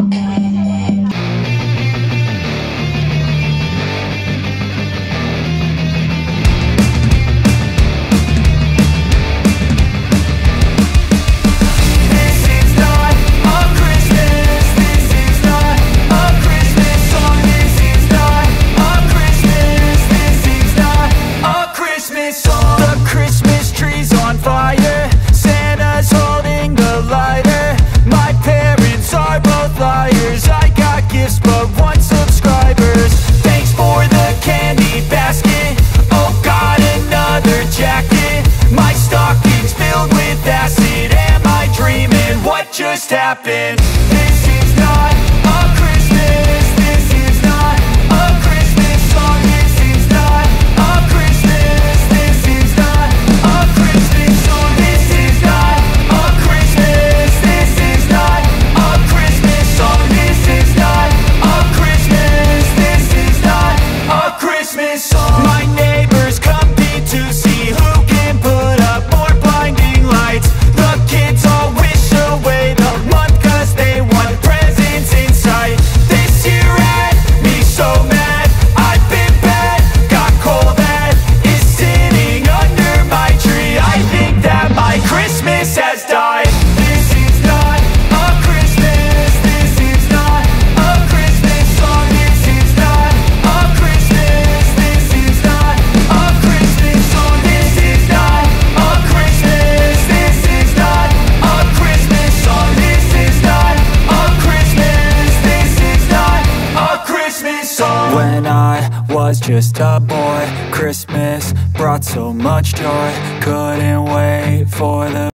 Bye. just happened. When I was just a boy Christmas brought so much joy. Couldn't wait for the